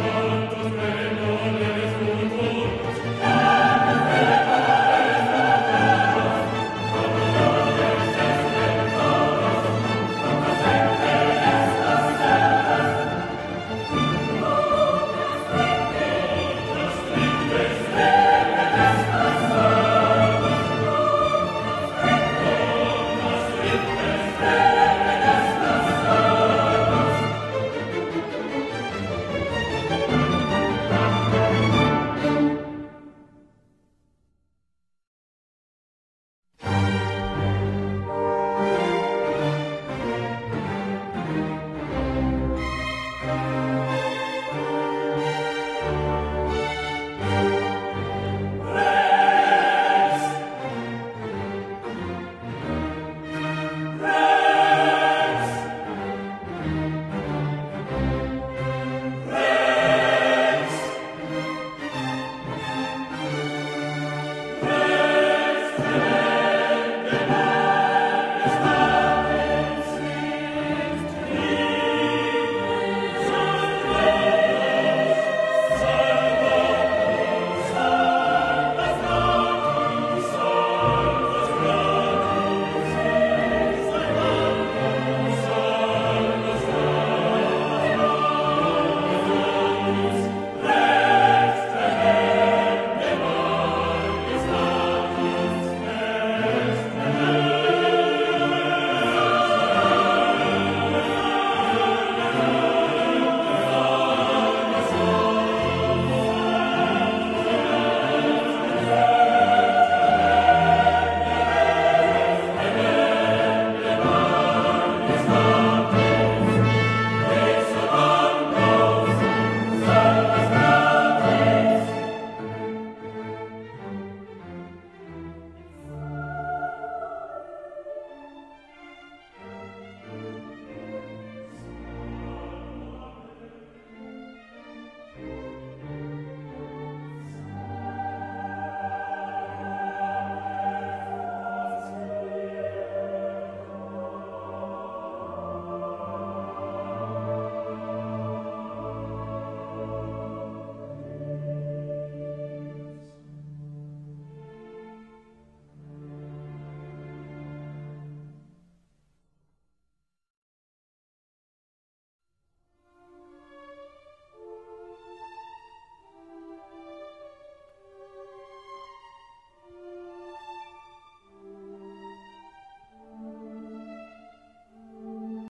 Amen.